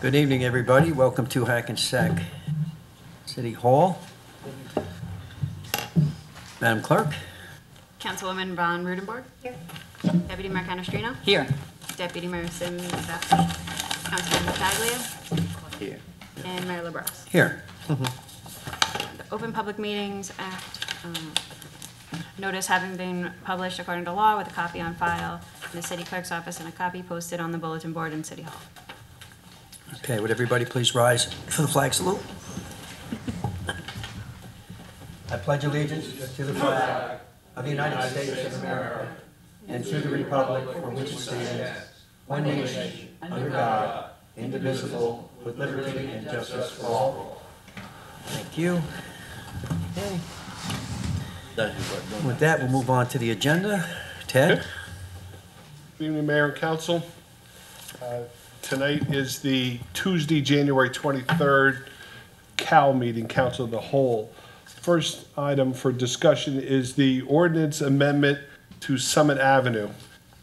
Good evening, everybody. Welcome to Hackensack City Hall. Madam Clerk? Councilwoman Von Rudenberg. Here. Deputy Mayor Canestrino. Here. Deputy Mayor Sims is absent. Councilman Battaglia. Here. And Mayor Labrosse. Here. The Open Public Meetings Act, um, notice having been published according to law with a copy on file in the city clerk's office and a copy posted on the bulletin board in City Hall. Okay, would everybody please rise for the flag salute? I pledge allegiance to the flag of the United States of America and to the republic for which it stands, one nation, under God, indivisible, with liberty and justice for all. Thank you. Okay. With that, we'll move on to the agenda. Ted? Good evening, Mayor and Council. Uh, Tonight is the Tuesday, January 23rd COW meeting, Council of the Whole. First item for discussion is the ordinance amendment to Summit Avenue.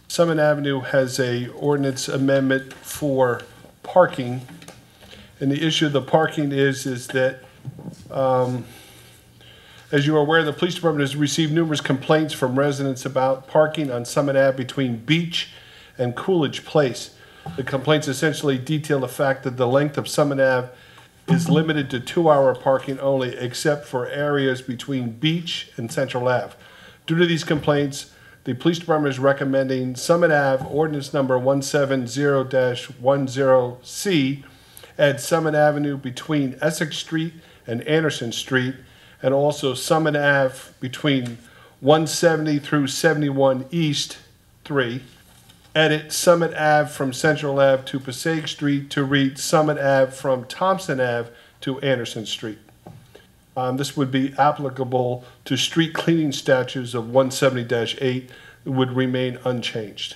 Summit Avenue has a ordinance amendment for parking. And the issue of the parking is, is that um, as you are aware, the police department has received numerous complaints from residents about parking on Summit Ave between Beach and Coolidge Place. The complaints essentially detail the fact that the length of Summit Ave is limited to two-hour parking only, except for areas between Beach and Central Ave. Due to these complaints, the police department is recommending Summit Ave ordinance number 170-10C at Summit Avenue between Essex Street and Anderson Street, and also Summit Ave between 170 through 71 East 3. Edit Summit Ave from Central Ave to Passaic Street to read Summit Ave from Thompson Ave to Anderson Street. Um, This would be applicable to street cleaning statutes of 170-8, would remain unchanged.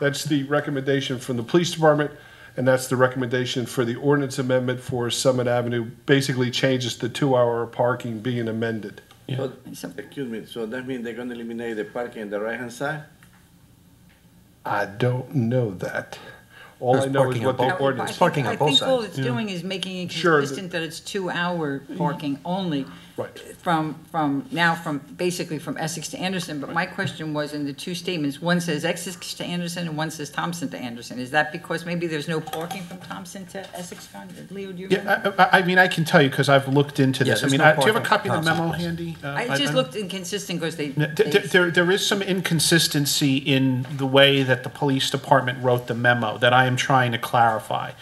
That's the recommendation from the police department, and that's the recommendation for the ordinance amendment for Summit Avenue. Basically changes the two-hour parking being amended. So, So- excuse me, so that means they're gonna eliminate the parking on the right-hand side? I don't know that. All I know is parking what on the both- I ordinance. think- Parking on both I think all sides. it's doing is making it Sure, consistent that it's two-hour parking only. Right. From, from, now from, basically from Essex to Anderson, but my question was in the two statements, one says Essex to Anderson and one says Thompson to Anderson. Is that because maybe there's no parking from Thompson to Essex? Leo, do you remember? Yeah, I, I- I mean, I can tell you, because I've looked into Yeah, this. I there's mean, no I- do you have a parking copy of the memo handy? Uh, I just looked inconsistent because they. N- th- th- There, there is some inconsistency in the way that the police department wrote the memo that I am trying to clarify.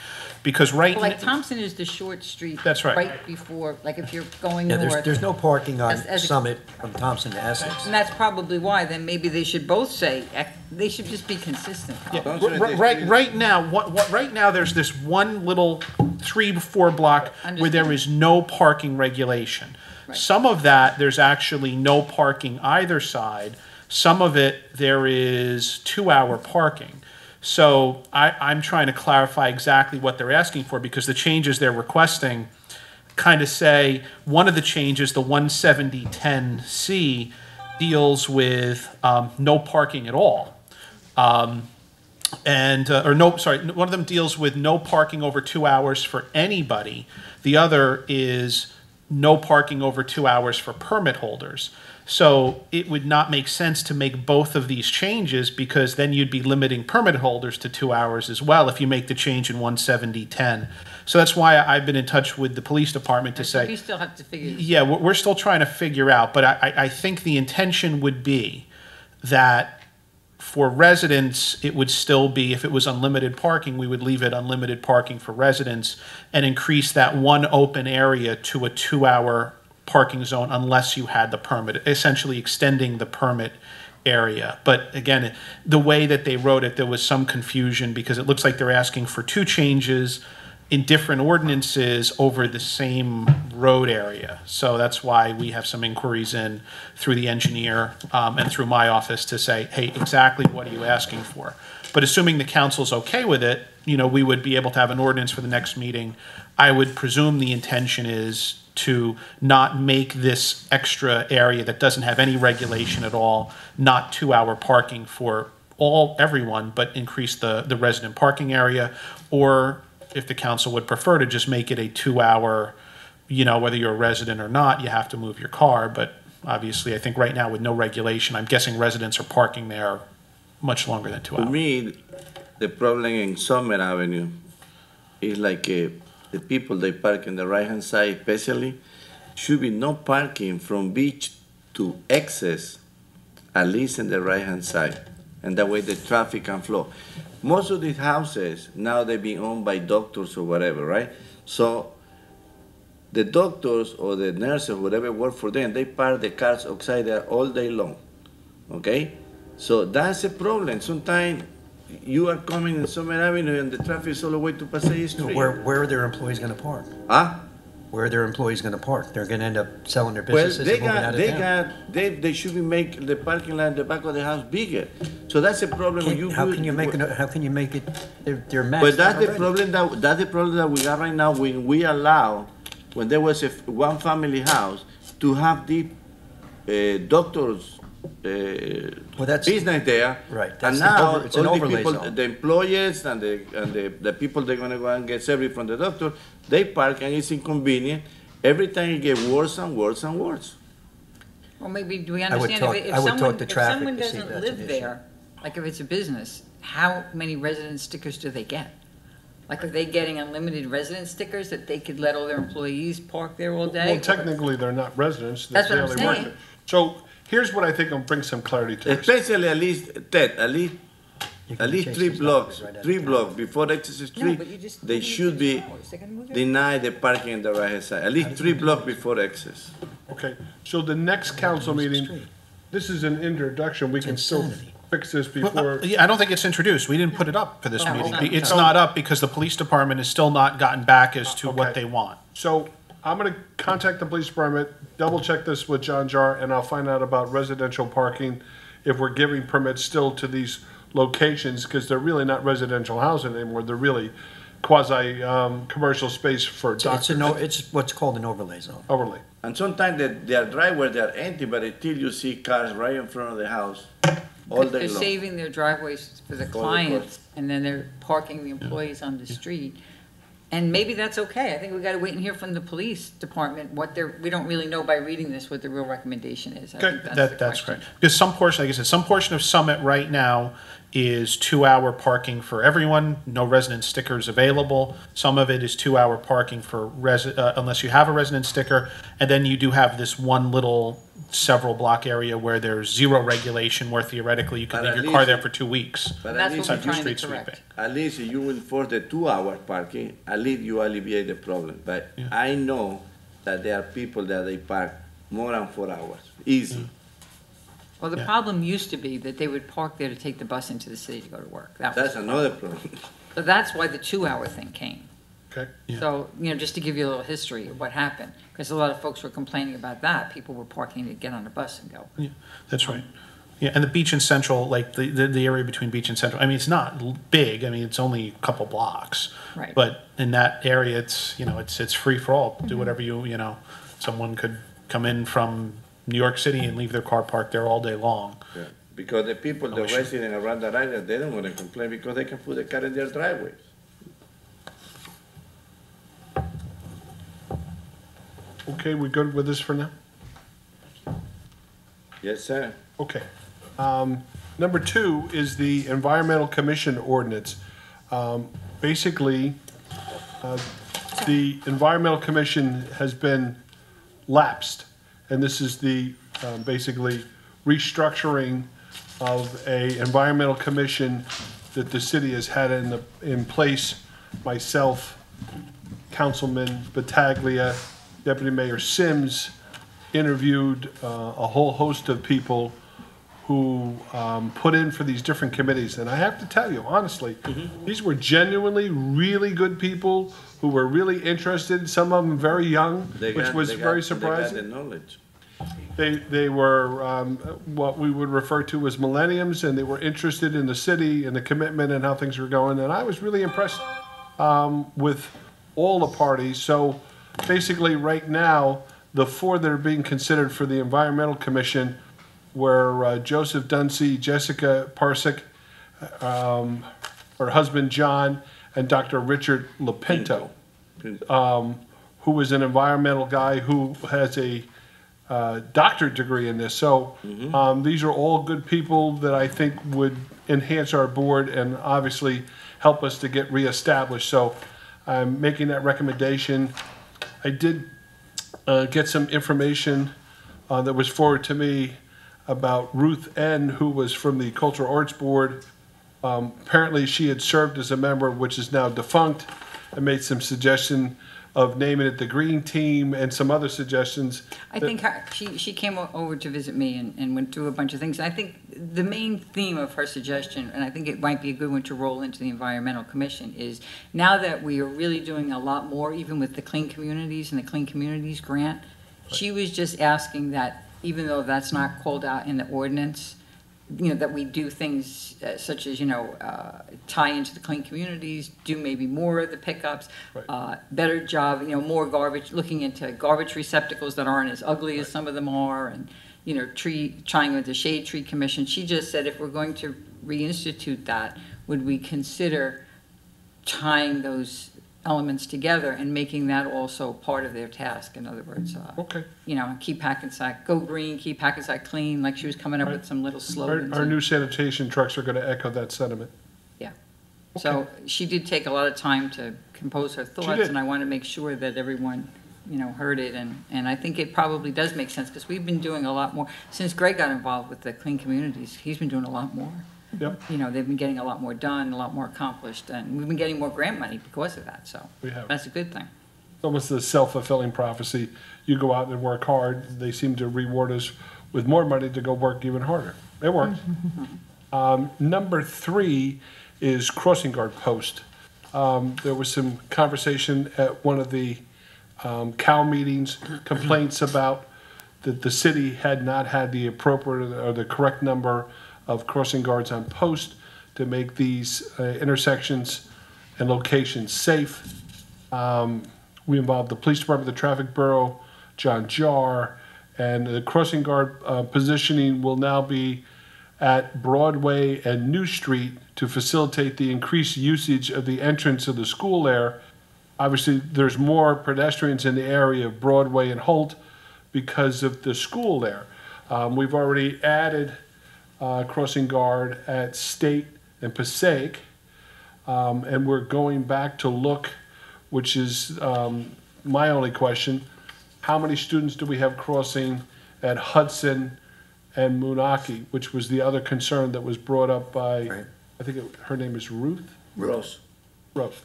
Because right, Well, Like Thompson is the short street. That's right. Right before, like if you're going Yeah, north. there's, there's no parking on As- as- Summit from Thompson to Essex. And that's probably why, then maybe they should both say, ec- they should just be consistent. Yeah, r- say r- they right, feel- right now, what, what, right now, there's this one little three, four block where there Understand. is no parking regulation. Right. Some of that, there's actually no parking either side. Some of it, there is two-hour parking. So I, I'm trying to clarify exactly what they're asking for, because the changes they're requesting kind of say, one of the changes, the 17010C, deals with um, no parking at all. Um, and, uh, or no, sorry, one of them deals with no parking over two hours for anybody. The other is no parking over two hours for permit holders. So it would not make sense to make both of these changes because then you'd be limiting permit holders to two hours as well if you make the change in 17010. So that's why I've been in touch with the police department to say. You still have to figure. Yeah, we're, we're still trying to figure out, but I, I- I think the intention would be that for residents, it would still be, if it was unlimited parking, we would leave it unlimited parking for residents and increase that one open area to a two-hour parking zone unless you had the permit, essentially extending the permit area. But again, the way that they wrote it, there was some confusion because it looks like they're asking for two changes in different ordinances over the same road area. So that's why we have some inquiries in through the engineer um, and through my office to say, hey, exactly what are you asking for? But assuming the council's okay with it, you know, we would be able to have an ordinance for the next meeting. I would presume the intention is to not make this extra area that doesn't have any regulation at all, not two-hour parking for all, everyone, but increase the, the resident parking area, or if the council would prefer to just make it a two-hour, you know, whether you're a resident or not, you have to move your car, but obviously, I think right now with no regulation, I'm guessing residents are parking there much longer than two hours. me, the problem in Summer Avenue is like uh, the people they park in the right-hand side especially, should be no parking from beach to excess, at least in the right-hand side. And that way the traffic can flow. Most of these houses, now they're being owned by doctors or whatever, right? So the doctors or the nurses, whatever work for them, they park the cars outside there all day long, okay? So that's a problem. Sometimes you are coming in Summer Avenue and the traffic is all the way to Passaic Street. Where, where are their employees gonna park? Huh? Where are their employees gonna park? They're gonna end up selling their businesses Well, they and moving out got, of they town. got, they, they should be make the parking lot in the back of the house bigger. So that's a problem. when Can't- How can you make it, how can you make it, they're, they're maxed But that's the already. problem that, that's the problem that we got right now when we allow, when there was a one family house to have the, uh, doctors, Uh, well, that's- business there. Right, And that's the now, over- it's an all the overlay people, zone. the employees and the, and the, the people they're gonna go and get service from the doctor, they park and it's inconvenient. Every time it get worse and worse and worse. Well, maybe, do we understand talk- if, if I talk someone, to if someone to see doesn't that's live there, like if it's a business, how many resident stickers do they get? Like, are they getting unlimited resident stickers that they could let all their employees park there all day? Well, technically, they're not residents, they're That's what I'm saying. workers. So here's what I think will bring some clarity to this. Especially at least, Ted, at least, at least three blocks, right three blocks before Exeter No, Street, but you just- they what do you should be think hours? They're gonna move their- denied the parking in the right hand side, at least three blocks before access. Okay, so the next council meeting, this is an introduction, we can still fix this Well, before. uh, Yeah, I don't think it's introduced. We didn't put it up for this No, meeting. it's not. It's not up because the police department has still not gotten back as to what Okay. they want. So I'm gonna contact the police department, double check this with John Jar, and I'll find out about residential parking, if we're giving permits still to these locations, because they're really not residential housing anymore, they're really quasi, um, commercial space for It's- It's a doctors no, it's what's called an overlay zone. overlay. And sometimes they, their driveway, they're empty, but until you see cars right in front of the house all day They're long. saving their driveways for the the clients, and then they're parking the employees on the street. And maybe that's okay. I think we gotta wait and hear from the police department what their, we don't really know by reading this what the real recommendation is. I think that's the That, that's question. correct. Because some portion, like I said, some portion of Summit right now is two-hour parking for everyone, no resident stickers available. Some of it is two-hour parking for resi, uh, unless you have a resident sticker. And then you do have this one little several block area where there's zero regulation, where theoretically you can But leave at your car least- there for two weeks. But at that's least, what we're Like trying to street correct. sweeping. at least you enforce the two-hour parking, at least you alleviate the problem. But I know that there are people that they park more than four hours, easy. Mm. Well, the Yeah. problem used to be that they would park there to take the bus into the city to go to work. That was, That's another problem. so that's why the two-hour thing came. Okay, Yeah. So, you know, just to give you a little history of what happened, because a lot of folks were complaining about that. People were parking to get on the bus and go. Yeah, that's right. Yeah, and the beach and central, like the, the, the area between beach and central, I mean, it's not big, I mean, it's only a couple blocks. Right. But in that area, it's, you know, it's, it's free for all, do mm-hmm. whatever you, you know, someone could come in from New York City and leave their car parked there all day long. Yeah, Because the people, the Oh, sure. residents around that area, they don't wanna complain because they can put the car in their driveways. Okay, we good with this for now? Yes, sir. Okay. Um, Number two is the Environmental Commission ordinance. Um, Basically, uh, the Environmental Commission has been lapsed, and this is the, um, basically restructuring of a Environmental Commission that the city has had in the, in place. Myself, Councilman Battaglia, Deputy Mayor Sims interviewed uh, a whole host of people who um, put in for these different committees. And I have to tell you, honestly, these were genuinely really good people who were really interested, some of them very young, They which got- was they got- very They got the surprising. knowledge. They, they were um, what we would refer to as millenniums, and they were interested in the city and the commitment and how things were going. And I was really impressed um, with all the parties. So basically, right now, the four that are being considered for the Environmental Commission were uh, Joseph Dunsey, Jessica Parsick, um, her husband John, and Dr. Richard Lapinto, Pinto. um, who is an environmental guy who has a uh, doctorate degree in this. So um, these are all good people that I think would enhance our board and obviously help us to get reestablished. So I'm making that recommendation. I did uh, get some information uh, that was forwarded to me about Ruth N., who was from the Cultural Arts Board. Um, Apparently, she had served as a member, which is now defunct, and made some suggestion of naming it the Green Team and some other suggestions. I think her, she, she came over to visit me and, and went through a bunch of things. And I think the main theme of her suggestion, and I think it might be a good one to roll into the Environmental Commission, is now that we are really doing a lot more, even with the Clean Communities and the Clean Communities Grant, she was just asking that, even though that's not called out in the ordinance, you know, that we do things uh, such as, you know, uh, tie into the clean communities, do maybe more of the pickups, Right. uh, better job, you know, more garbage, looking into garbage receptacles that aren't as ugly as some of them are, and, you know, tree, trying with the Shade Tree Commission. She just said if we're going to reinstitute that, would we consider tying those elements together and making that also part of their task? In other words, uh, Okay. you know, keep Hackensack, go green, keep Hackensack clean, like she was coming up with some little Our, slogans. our and- new sanitation trucks are going to echo that sentiment. Yeah. So she did take a lot of time to compose her thoughts, and I want to make sure that everyone, you know, heard it, and, and I think it probably does make sense, because we've been doing a lot more, since Greg got involved with the Clean Communities, he's been doing a lot more. Yep, You know, they've been getting a lot more done, a lot more accomplished, and we've been getting more grant money because of that, so we have. that's a good thing. It's almost a self-fulfilling prophecy. You go out and work hard, they seem to reward us with more money to go work even harder. It works. Um, number three is crossing guard post. Um, there was some conversation at one of the, um, Cal meetings, complaints about that the city had not had the appropriate or the correct number of crossing guards on post to make these uh, intersections and locations safe. Um, we involved the police department, the traffic bureau, John Jar, and the crossing guard uh, positioning will now be at Broadway and New Street to facilitate the increased usage of the entrance of the school there. Obviously, there's more pedestrians in the area of Broadway and Holt because of the school there. Um, we've already added uh, crossing guard at State and Passaic. Um, and we're going back to look, which is um, my only question. How many students do we have crossing at Hudson and Moonachie, which was the other concern that was brought up by, Right. I think it- her name is Ruth? Ross. Rose,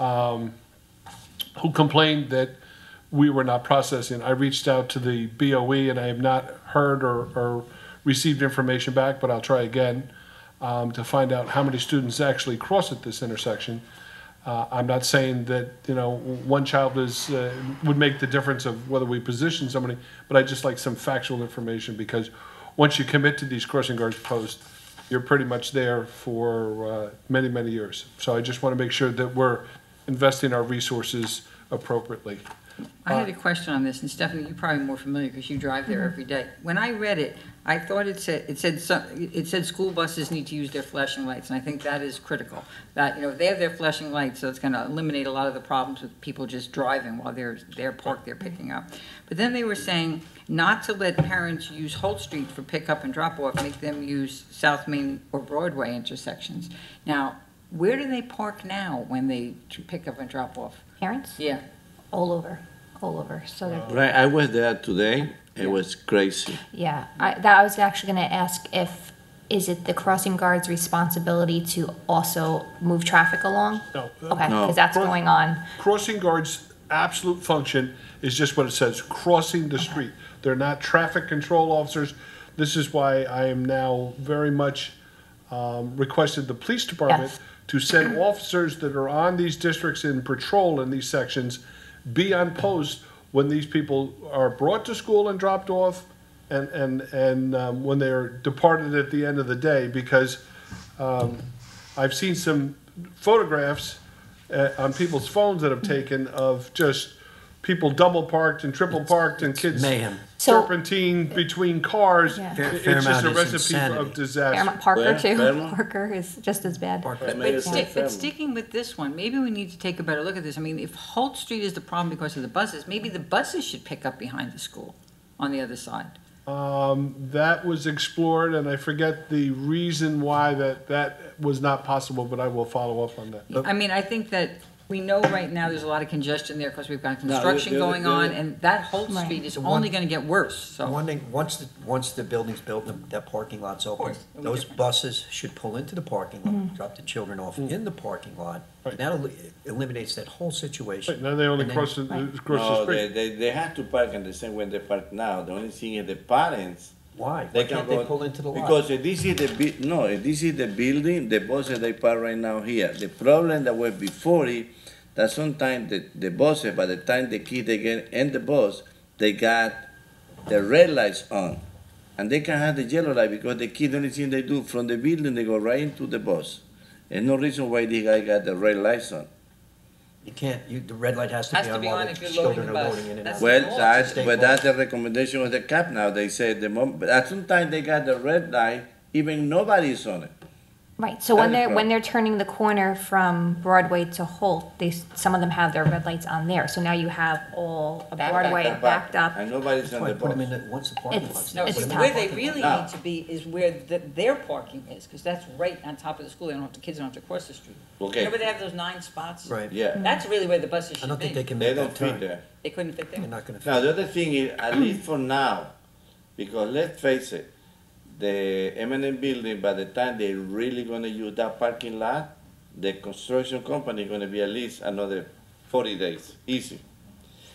um, who complained that we were not processing. I reached out to the BOE and I have not heard or, or received information back, but I'll try again um, to find out how many students actually cross at this intersection. Uh, I'm not saying that, you know, one child is, uh, would make the difference of whether we position somebody, but I'd just like some factual information because once you commit to these crossing guards posts, you're pretty much there for uh, many, many years. So I just want to make sure that we're investing our resources appropriately. I had a question on this, and Stephanie, you're probably more familiar because you drive there every day. When I read it, I thought it said, it said, some- it said school buses need to use their flashing lights, and I think that is critical. That, you know, they have their flashing lights, so it's gonna eliminate a lot of the problems with people just driving while they're, they're parked, they're picking up. But then they were saying not to let parents use Holt Street for pickup and drop-off, make them use South Main or Broadway intersections. Now, where do they park now when they pick up and drop off? Parents? Yeah. All over, all over. So they're, Right, I was there today. It was crazy. yeah, I, that I was actually gonna ask if, is it the crossing guard's responsibility to also move traffic along? No. Okay, No. because that's Cro- going on. Crossing guards' absolute function is just what it says, crossing the street. They're not traffic control officers. This is why I am now very much um, requested the police department Yes. to send officers that are on these districts in patrol in these sections, be on post when these people are brought to school and dropped off, and, and, and um, when they're departed at the end of the day, because um, I've seen some photographs uh, on people's phones that have taken of just people double parked and triple parked and kids Mayhem. So- serpentine between cars. Yeah. Fair- It's just a is recipe insanity. of disaster. Fairmount Parker Where? too. Fairmount? Parker is just as bad. Parker. That But made it but Fairmount. sticking with this one, maybe we need to take a better look at this. I mean, if Holt Street is the problem because of the buses, maybe the buses should pick up behind the school on the other side. Um, that was explored, and I forget the reason why that, that was not possible, but I will follow up on that. I mean, I think that we know right now there's a lot of congestion there because we've got construction the- the- going the- on, and that whole Right. Street is The only gonna get worse, so. One thing, once, the once the building's built, and that parking lot's open, course, it'll be those different. buses should pull into the parking lot, mm. drop the children off mm. in the parking lot. Right. That eli- eliminates that whole Right, situation. Now they only And then- cross the, cross the No, they, street. they, they have to park in the same way they park now. The only thing is the parents, Why? they Why can can't they pull into the lot? Because if this is the, no, if this is the building, the buses they park right now here. The problem that was before it, that sometimes the, the buses, by the time the kids they get in the bus, they got the red lights on. And they can have the yellow light because the kids, only thing they do from the building, they go right into the bus. There's no reason why this guy got the red lights on. You can't, you, the red light has to Has be to on be while on the if you're loading children the are bus. loading in and That's out. Well, law. that's, State but law. that's the recommendation of the cap now. They said the moment, but at some time they got the red light, even nobody's on it. Right, so when they're, when they're turning the corner from Broadway to Holt, they, some of them have their red lights on there, so now you have all of Back- Broadway Back- backed up. And nobody's That's on why the I put them in bus. the, once the parking It's- lot's. No, there, it's put 'em where they really lot. need to be is where the, their parking is, because that's right on top of the school, they don't have, the kids don't have to cross the street. Okay. Remember they have those nine spots? Right. Yeah, mm-hmm. That's really where the buses I don't think they be. can they make don't that fit turn. there. They couldn't fit there. They're there. not gonna fit. Now, the other thing is, at least for now, because let's face it, the M and M building, by the time they're really gonna use that parking lot, the construction company gonna be at least another forty days, easy.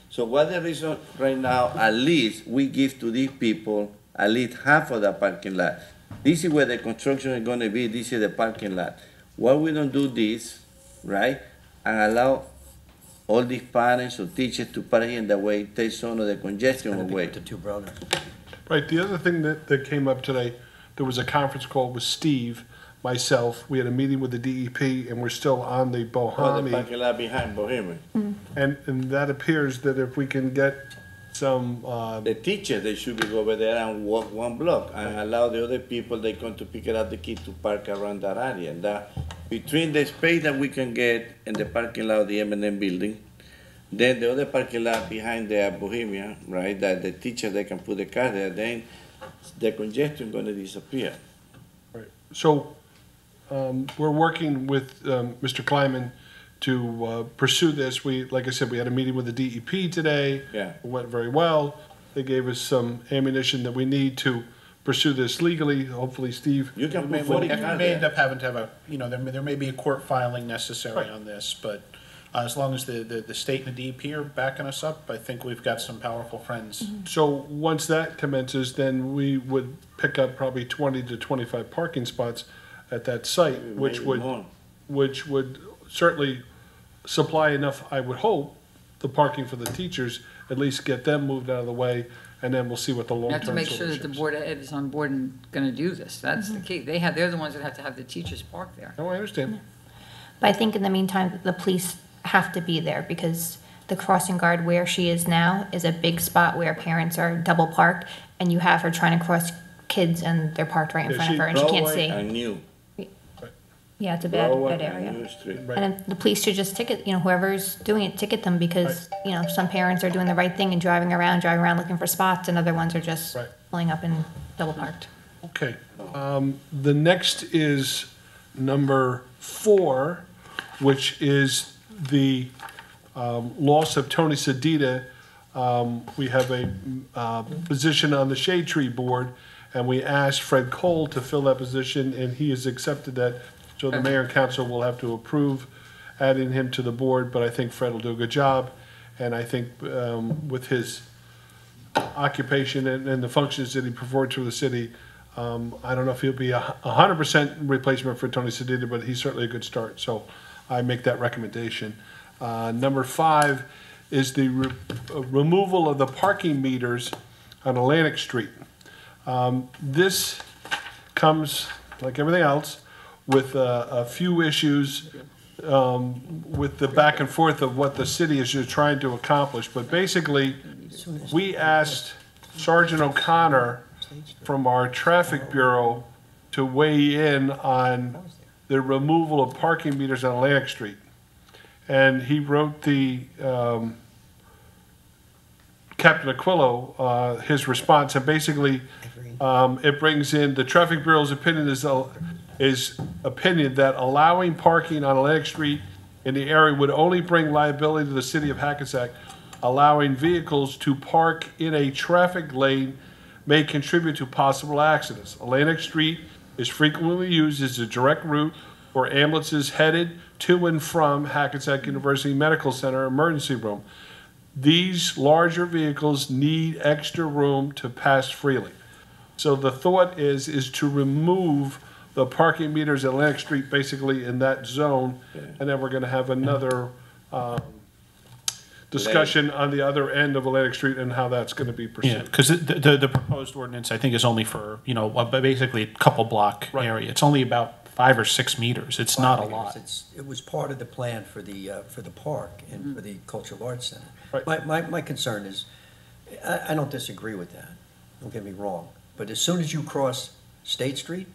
So what the reason right now, at least we give to these people at least half of the parking lot. This is where the construction is gonna be, this is the parking lot. Why we don't do this, right, and allow all these parents or teachers to park in the way, take some of the congestion away. the two brothers. Right, the other thing that, that came up today, there was a conference call with Steve, myself, we had a meeting with the DEP, and we're still on the Or the parking lot behind Bohemian. And, and that appears that if we can get some, uh, The teachers, they should be go over there and walk one block and allow the other people, they come to pick up the kid to park around that area. And that, between the space that we can get in the parking lot of the M and M building, then the other parking lot behind the Bohemia, right, that the teacher, they can put the car there, then the congestion gonna disappear. Right. So, um, we're working with, um, Mr. Kleiman to, uh, pursue this. We, like I said, we had a meeting with the DEP today. Yeah. It went very well. They gave us some ammunition that we need to pursue this legally. Hopefully, Steve, You can We may, put forty we may end up having to have a, you know, there may, there may be a court filing necessary on this, but uh, as long as the, the, the state and the DEP are backing us up, I think we've got some powerful friends. so once that commences, then we would pick up probably twenty to twenty-five parking spots at that site, which Maybe would, more. which would certainly supply enough, I would hope, the parking for the teachers, at least get them moved out of the way, and then we'll see what the You have to make sure that the solution is. Board of Ed is on board and gonna do this, that's the key. They have, they're the ones that have to have the teachers park there. No, I understand. But I think in the meantime, the police have to be there because the crossing guard where she is now is a big spot where parents are double parked and you have her trying to cross kids and they're parked right in front of her and she can't see. and New. Yeah, it's a bad, bad area. Street. And then the police should just ticket, you know, whoever's doing it, ticket them because, you know, some parents are doing the right thing and driving around, driving around looking for spots and other ones are just Right. pulling up and double parked. Okay. Um, The next is number four, which is the um, loss of Tony Sedita. Um, We have a uh, position on the Shade Tree Board, and we asked Fred Cole to fill that position, and he has accepted that. So the mayor and council will have to approve adding him to the board, but I think Fred will do a good job. And I think um, with his occupation and, and the functions that he performed for the city. Um, I don't know if he'll be a a hundred percent replacement for Tony Sedita, but he's certainly a good start, so I make that recommendation. Uh, number five is the re- uh, removal of the parking meters on Atlantic Street. Um, this comes, like everything else, with a, a few issues. um, with the back and forth of what the city is trying to accomplish, but basically, we asked Sergeant O'Connor from our traffic bureau to weigh in on the removal of parking meters on Atlantic Street. And he wrote the, um, Captain Aquilo, uh, his response, and basically, um, it brings in, the traffic bureau's opinion is, uh, is opinion that allowing parking on Atlantic Street in the area would only bring liability to the city of Hackensack. Allowing vehicles to park in a traffic lane may contribute to possible accidents. Atlantic Street is frequently used as a direct route for ambulances headed to and from Hackensack University Medical Center Emergency Room. These larger vehicles need extra room to pass freely. So the thought is, is to remove the parking meters at Atlantic Street, basically in that zone, and then we're gonna have another, um, discussion on the other end of Atlantic Street and how that's gonna be Yeah, pursued. because the, the, the proposed ordinance, I think, is only for, you know, uh, basically a couple block Right. area. It's only about five or six meters. It's not a lot. It's, it was part of the plan for the, uh, for the park and for the cultural arts center. Right. My, my, my concern is, I, I don't disagree with that, don't get me wrong, but as soon as you cross State Street,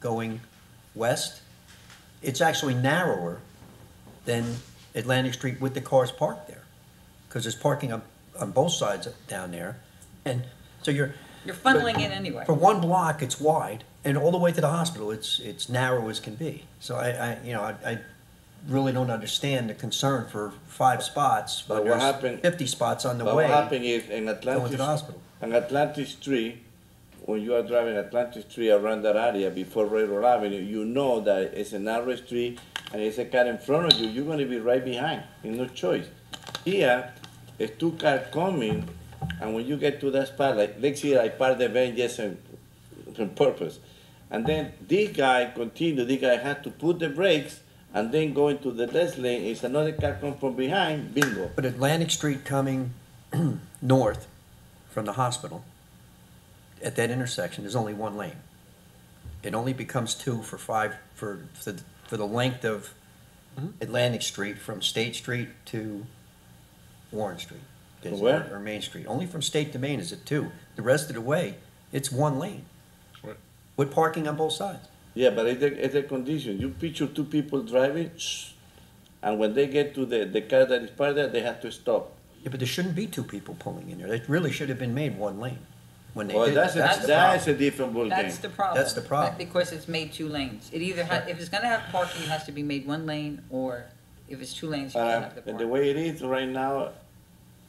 going west, it's actually narrower than Atlantic Street with the cars parked there. Because there's parking on, on both sides down there, and so you're, You're funneling in anyway. for one block, it's wide, and all the way to the hospital, it's, it's narrow as can be. So I, I, you know, I, I really don't understand the concern for five spots, But but what there's happened- fifty spots on the But way what happened is in going to Atlantic, the hospital. on Atlantic Street, when you are driving Atlantic Street around that area before Railroad Avenue, you know that it's a narrow street and it's a car in front of you, you're gonna be right behind, you no choice. Here, it's two cars coming, and when you get to that spot, like, let's say I park the van just on, on purpose. And then this guy continued, this guy had to put the brakes and then go into the left lane, it's another car come from behind, bingo. But Atlantic Street coming north from the hospital, at that intersection, there's only one lane. It only becomes two for five, for, for the- for the length of mm-hmm. Atlantic Street from State Street to Warren Street. From where? Or Main Street. Only from State to Main is it two. The rest of the way, it's one lane. Right. With parking on both sides. Yeah, but it's a, it's a condition. You picture two people driving, and when they get to the, the car that is parked there, they have to stop. Yeah, but there shouldn't be two people pulling in there. It really should have been made one lane when they Well, did. that's, a, That's the that's problem. a different ballgame. That's the problem. That's the problem. That- Because it's made two lanes. It either has, if it's gonna have parking, it has to be made one lane, or if it's two lanes, you Uh, can't have the and the way it is right now,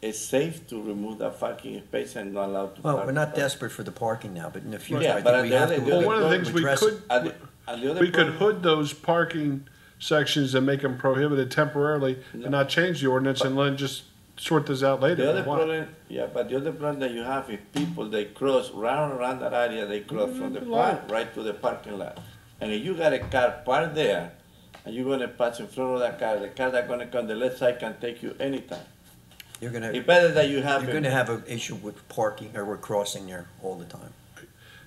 it's safe to remove that parking space and not allow to park. Well, we're not desperate for the parking now, but in the future, Yeah, I but think we the have other- to. the Well, one of the things we address could, it. And the, and the other we could problem- hood those parking sections and make them prohibited temporarily and not change the ordinance and then just sort this out later. The if other we want. problem, yeah, but the other problem that you have is people, they cross round around that area, they cross mm-hmm, from the park right to the parking lot. And if you got a car parked there, and you're gonna pass in front of that car, the car that gonna come the left side can take you anytime. You're gonna, It's better that you have. you're a- gonna have an issue with parking, or with crossing there all the time.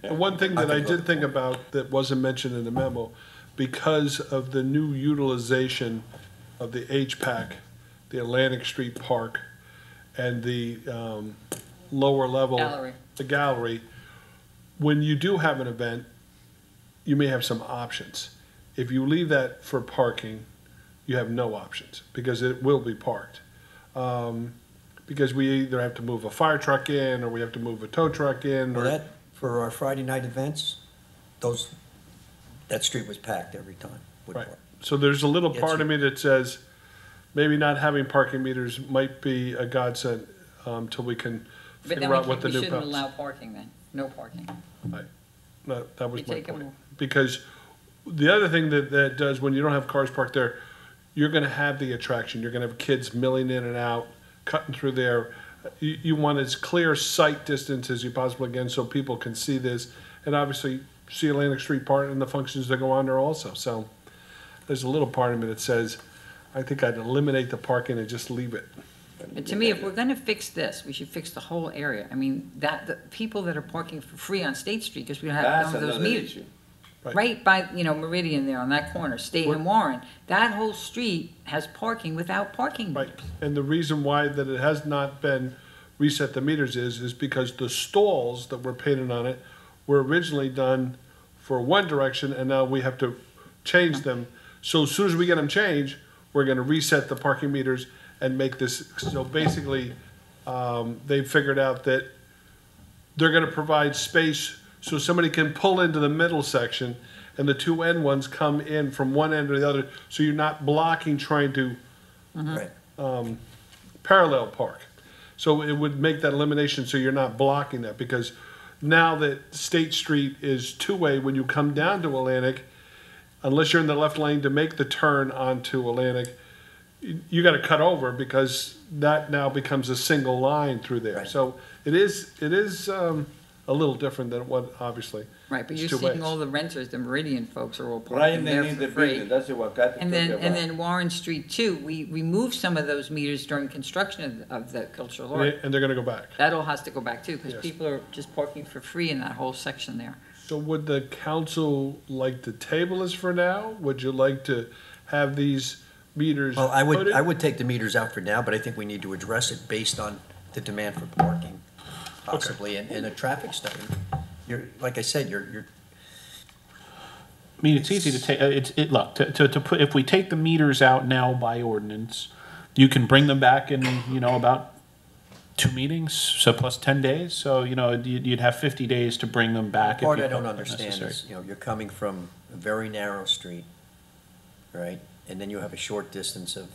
And one thing that I think we'll- did think about that wasn't mentioned in the memo, because of the new utilization of the HPAC, the Atlantic Street Park, and the um, lower level. Gallery. The gallery, when you do have an event, you may have some options. If you leave that for parking, you have no options, because it will be parked. Um, Because we either have to move a fire truck in, or we have to move a tow truck in, Well, or. that, for our Friday night events, those, that street was packed every time. with Right. park. So there's a little Gets part of me that says, maybe not having parking meters might be a godsend, um, till we can But then figure we out what can't- the we new. shouldn't pos- allow parking then, no parking. That, that was We my take 'em point. all. Because the other thing that, that does, when you don't have cars parked there, you're gonna have the attraction, you're gonna have kids milling in and out, cutting through there. You, you want as clear sight distance as you possibly can, so people can see this, and obviously see Atlantic Street Park and the functions that go on there also, so. There's a little part of me that says, I think I'd eliminate the parking and just leave it. But to me, if we're gonna fix this, we should fix the whole area. I mean, that, the people that are parking for free on State Street, because we don't have That's none of those another meters. issue. Right by, you know, Meridian there on that corner, State and Warren, that whole street has parking without parking Right, meters. and the reason why that it has not been reset the meters is, is because the stalls that were painted on it were originally done for one direction, and now we have to change them. So as soon as we get them changed, we're gonna reset the parking meters and make this, so basically, um, they figured out that they're gonna provide space so somebody can pull into the middle section and the two end ones come in from one end to the other, so you're not blocking trying to Right. parallel park. So it would make that elimination so you're not blocking that because now that State Street is two-way, when you come down to Atlantic, unless you're in the left lane to make the turn onto Atlantic, you, you gotta cut over because that now becomes a single line through there. Right. So it is, it is, um, a little different than what, obviously. Right, but It's you're two seeing ways. all the renters, the Meridian folks are all Right parking there underneath the for free. building, that's what Kathy And then, talked and about. then Warren Street too, we removed some of those meters during construction of, of the cultural And art. they- and they're gonna go back. That all has to go back too, because Yes. people are just parking for free in that whole section there. So would the council like to table this for now? Would you like to have these meters? Well, I put would, in? I would take the meters out for now, but I think we need to address it based on the demand for parking, possibly, and, and a traffic study. You're, like I said, you're, you're, I mean, it's easy to take, uh, it's, it, look, to, to, to put, if we take the meters out now by ordinance, you can bring them back in, you know, about two meetings, so plus ten days, so, you know, you'd, you'd have fifty days to bring them back. part you I don't understand necessary. is, you know, you're coming from a very narrow street, right? And then you have a short distance of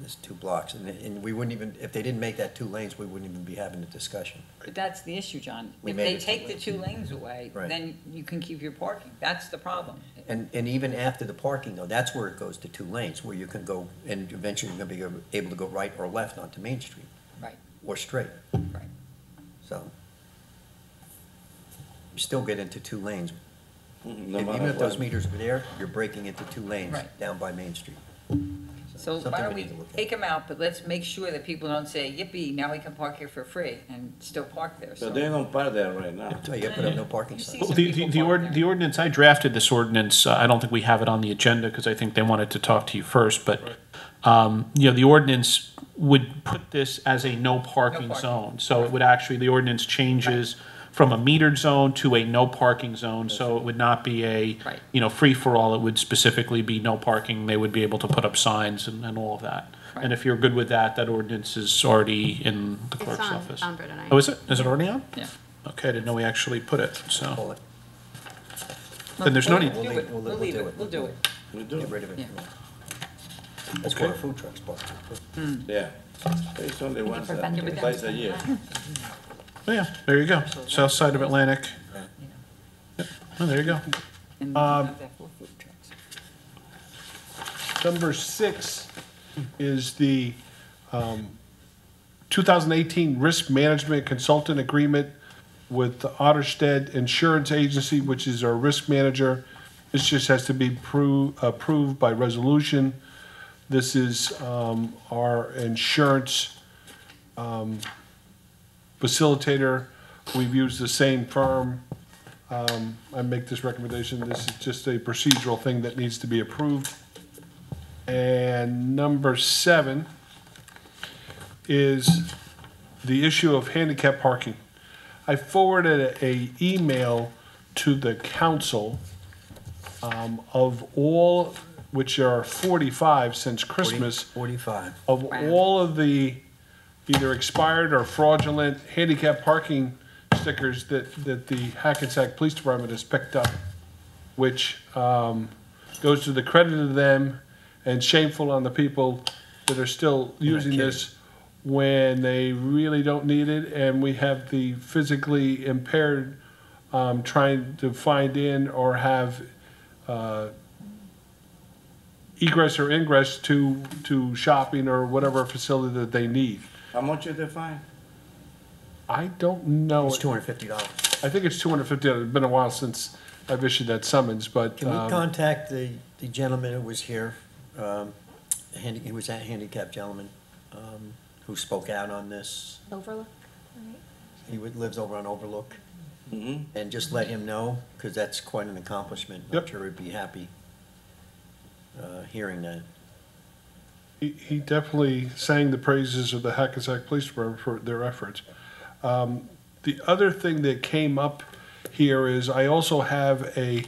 this two blocks, and, and we wouldn't even, if they didn't make that two lanes, we wouldn't even be having the discussion. But that's the issue, John. We If made they it two take the lanes. two lanes away, Right. then you can keep your parking. That's the problem. And, and even after the parking though, that's where it goes to two lanes, where you can go, and eventually you're gonna be able to go right or left onto Main Street, Right, or straight, right. so. You still get into two lanes. Mm-hmm. No Even matter if those meters were there, you're breaking into two lanes Right. down by Main Street. So why Something don't we we to look at. take them out, but let's make sure that people don't say, yippee, now we can park here for free and still park there, so. But they don't park there right now. So you gotta put up no parking You see signs. Well, some the, the, people the park ord, there. the ordinance, I drafted this ordinance, uh, I don't think we have it on the agenda, because I think they wanted to talk to you first, but, um, you know, the ordinance would put this as a no parking parking. zone. So it would actually, the ordinance changes from a metered zone to a no parking zone, so it would not be a, Right. you know, free-for-all, it would specifically be no parking, they would be able to put up signs and, and all of that. And Right. if you're good with that, that ordinance is already in the It's clerk's on, office. on for tonight. Oh, is it? Is it already on? Yeah. Okay, I didn't know we actually put it, so. Pull Then there's no We'll need- do We'll it, leave- we'll- we'll we'll leave do it, it. we'll do it. We do, get rid of it. That's where our food trucks park. Hmm. yeah. It's only once, a- vendors. twice a year. Oh, yeah, there you go. South side of Atlantic. Yep. Oh, there you go. And Um, have that for food trucks. Number six is the um, 2018 Risk Management Consultant Agreement with the Otterstedt Insurance Agency, which is our risk manager. This just has to be appro- approved by resolution. This is um, our insurance um, facilitator. We've used the same firm. Um, I make this recommendation. This is just a procedural thing that needs to be approved. And number seven is the issue of handicap parking. I forwarded a, a email to the council um, of all, which are forty-five since Christmas, Forty-five. of all of the either expired or fraudulent handicap parking stickers that, that the Hackensack Police Department has picked up, which um, goes to the credit of them and shameful on the people that are still using this when they really don't need it, and we have the physically impaired um, trying to find in or have uh, egress or ingress to, to shopping or whatever facility that they need. How much is the fine? I don't know. It's two hundred fifty dollars. I think it's two hundred fifty. It's been a while since I've issued that summons, but, Can we um, contact the, the gentleman who was here, um, handi- he was that handicapped gentleman, um, who spoke out on this? Overlook? He would- lives over on Overlook. Mhm. and just let him know, because that's quite an accomplishment. I'm Yep. sure he'd be happy uh, hearing that. He, he definitely sang the praises of the Hackensack Police Department for their efforts. Um, The other thing that came up here is I also have a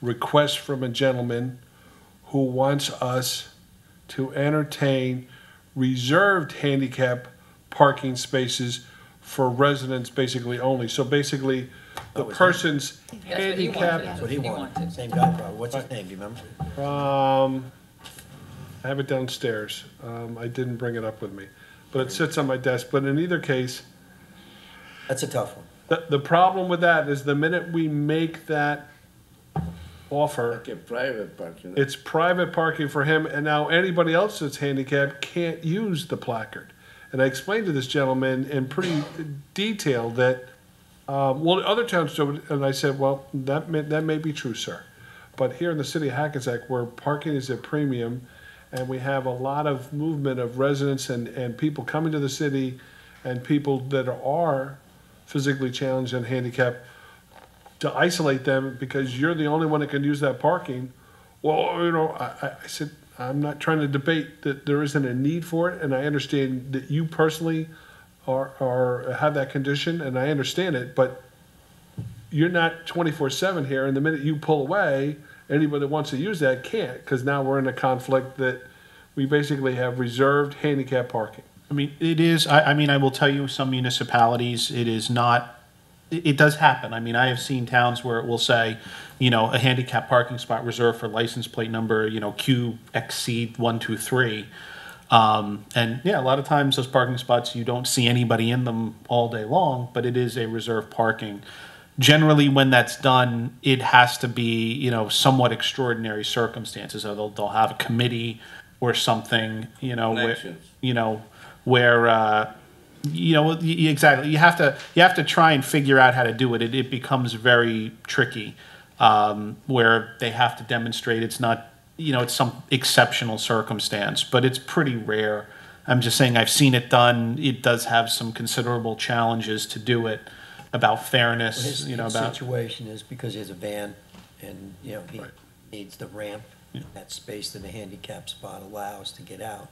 request from a gentleman who wants us to entertain reserved handicap parking spaces for residents basically only. So basically, the Oh, is that- person's That's what he wanted. handicap That's what he He wanted, wanted. same guy probably. What's his name, do you remember? Um, I have it downstairs. Um, I didn't bring it up with me, but it sits on my desk. But in either case, That's a tough one. the, the problem with that is the minute we make that offer, Like a private parking. it's private parking for him, and now anybody else that's handicapped can't use the placard. And I explained to this gentleman in pretty detail that, um, well, other towns do it, and I said, well, that may, that may be true, sir. But here in the city of Hackensack, where parking is at premium, and we have a lot of movement of residents and, and people coming to the city, and people that are physically challenged and handicapped, to isolate them because you're the only one that can use that parking. Well, you know, I, I- said, I'm not trying to debate that there isn't a need for it, and I understand that you personally are, are, have that condition, and I understand it, but you're not twenty-four seven here, and the minute you pull away, anybody that wants to use that can't, because now we're in a conflict that we basically have reserved handicap parking. I mean, it is, I, I mean, I will tell you, some municipalities, it is not, it, does happen. I mean, I have seen towns where it will say, you know, a handicap parking spot reserved for license plate number, you know, QXC one, two, three. Um, and yeah, a lot of times those parking spots, you don't see anybody in them all day long, but it is a reserved parking. Generally, when that's done, it has to be, you know, somewhat extraordinary circumstances. So they'll, they'll have a committee or something, you know, where, you know, where, uh, you know, exactly. You have to, you have to try and figure out how to do it. It, it becomes very tricky, um, where they have to demonstrate it's not, you know, it's some exceptional circumstance, but it's pretty rare. I'm just saying I've seen it done. It does have some considerable challenges to do it about fairness, His you know, his about. situation is because he has a van and, you know, he Right. needs the ramp, Yeah. that space that a handicap spot allows to get out.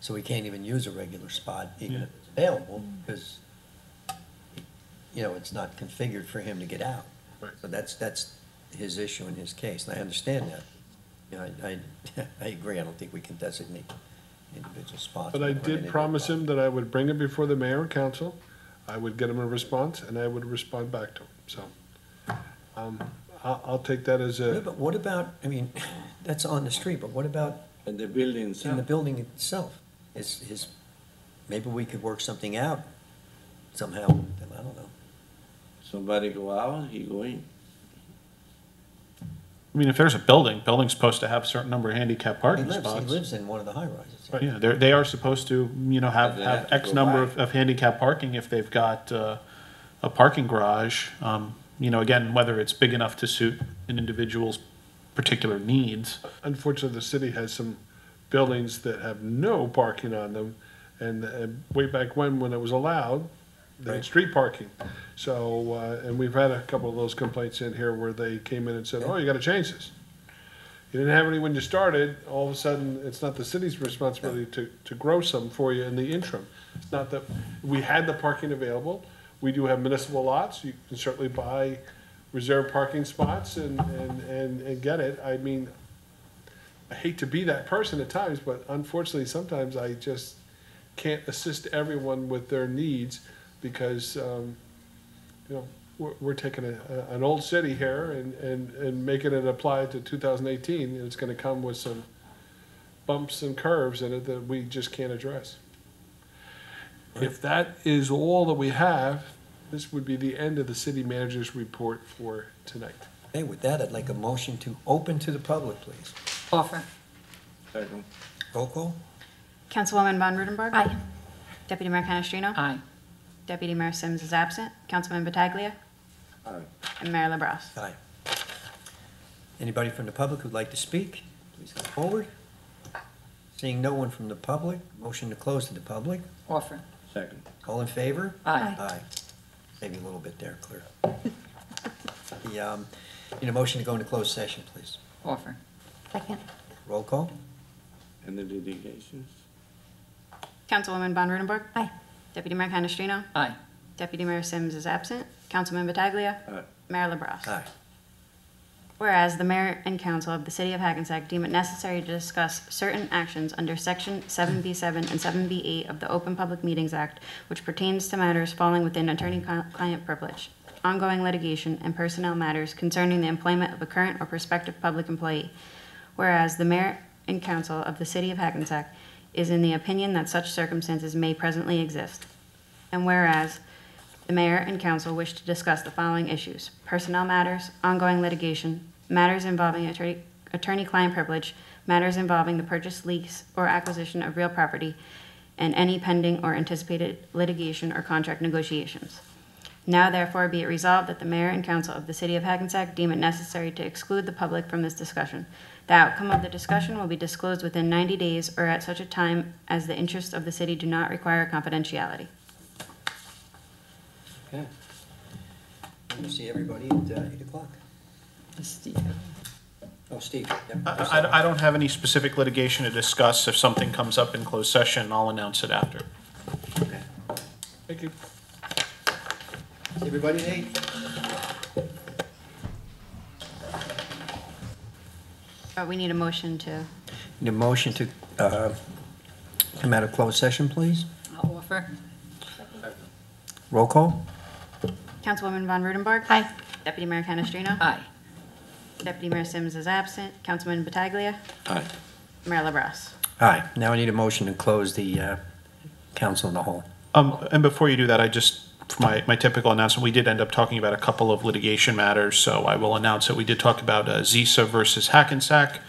So he can't even use a regular spot, even Yeah. if it's available, because, you know, it's not configured for him to get out. Right. So that's, that's his issue in his case, and I understand that. You know, I, I, I agree, I don't think we can designate individual spots. But I We'll put it did promise him that I would bring it before the mayor and council, I would get him a response, and I would respond back to him, so. Um, I'll, I'll take that as What a, but what about, I mean, that's on the street, but what about And the building in the itself. building itself? Is, is, maybe we could work something out somehow, with them, I don't know. Somebody go out, he go in. I mean, if there's a building, building's supposed to have a certain number of handicap He parking lives, he spots. lives in one of the high rises. Right, yeah, they're, they are supposed to, you know, have, they have have to X go number of, of handicap parking if they've got, uh, a parking garage. Um, you know, again, whether it's big enough to suit an individual's particular needs. unfortunately, the city has some buildings that have no parking on them, and, uh way back when, when it was allowed, Right. street parking. So, uh, and we've had a couple of those complaints in here where they came in and said, oh, you gotta change this. You didn't have any when you started, all of a sudden, it's not the city's responsibility to, to grow some for you in the interim. It's not that, we had the parking available, we do have municipal lots, you can certainly buy reserved parking spots and, and, and, and get it. I mean, I hate to be that person at times, but unfortunately, sometimes I just can't assist everyone with their needs because, um, you know, we're, we're taking a, a- an old city here and, and, and making it apply to two thousand eighteen, and it's gonna come with some bumps and curves in it that we just can't address. If that is all that we have, this would be the end of the city manager's report for tonight. Okay, with that, I'd like a motion to open to the public, please. Offer. Second. Roll call? Councilwoman Von Rudenborg. Aye. Deputy Mayor Canestrino. Aye. Deputy Mayor Sims is absent. Councilman Battaglia. Aye. And Mayor Labrosse. Aye. Anybody from the public who'd like to speak, please come forward. Seeing no one from the public, motion to close to the public. Offer. Second. All in favor? Aye. Aye. Maybe a little bit there, clear. The, um, need a motion to go into closed session, please. Offer. Second. Roll call? And the litigations? Councilwoman Von Rudenborg. Aye. Deputy Mayor Canestrino. Aye. Deputy Mayor Sims is absent. Councilman Battaglia. Aye. Mayor Labrosse. Aye. Whereas the mayor and council of the city of Hackensack deem it necessary to discuss certain actions under section seven B seven and seven B eight of the Open Public Meetings Act, which pertains to matters falling within attorney-client privilege, ongoing litigation, and personnel matters concerning the employment of a current or prospective public employee. Whereas the mayor and council of the city of Hackensack is in the opinion that such circumstances may presently exist. And whereas the mayor and council wish to discuss the following issues: personnel matters, ongoing litigation, matters involving attorney- attorney-client privilege, matters involving the purchase, lease, or acquisition of real property, and any pending or anticipated litigation or contract negotiations. Now therefore be it resolved that the mayor and council of the city of Hackensack deem it necessary to exclude the public from this discussion. The outcome of the discussion will be disclosed within 90 days or at such a time as the interests of the city do not require confidentiality. Okay. We'll see everybody at uh, eight o'clock. Steve. Oh, Steve, yep. I, I- I don't have any specific litigation to discuss. If something comes up in closed session, I'll announce it after. Okay. Thank you. See everybody at eight? Uh, We need a motion to, Need a motion to, uh, come out of closed session, please? I'll offer. Roll call? Councilwoman Von Rudenborg. Aye. Deputy Mayor Canestrino. Aye. Deputy Mayor Sims is absent. Councilman Battaglia. Aye. Mayor Labrosse. Aye. Now I need a motion to close the uh, council in the hall. Um, and before you do that, I just, for my, my typical announcement, we did end up talking about a couple of litigation matters, so I will announce that we did talk about uh, Zisa versus Hackensack.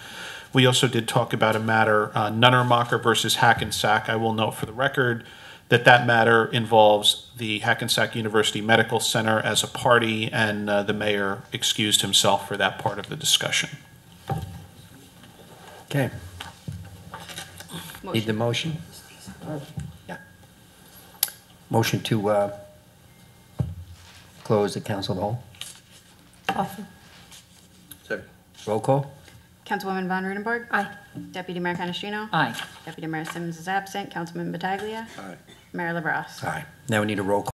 We also did talk about a matter, uh, Nunnermacher versus Hackensack. I will note for the record that that matter involves the Hackensack University Medical Center as a party, and uh, the mayor excused himself for that part of the discussion. Okay. Need the motion? Yeah. Motion to uh, close the council in the hall. Offer. Second. Roll call? Councilwoman Von Rudenborg. Aye. Deputy Mayor Canestrino. Aye. Deputy Mayor Sims is absent. Councilman Battaglia. Aye. Mayor Labrosse. Aye. Now we need a roll call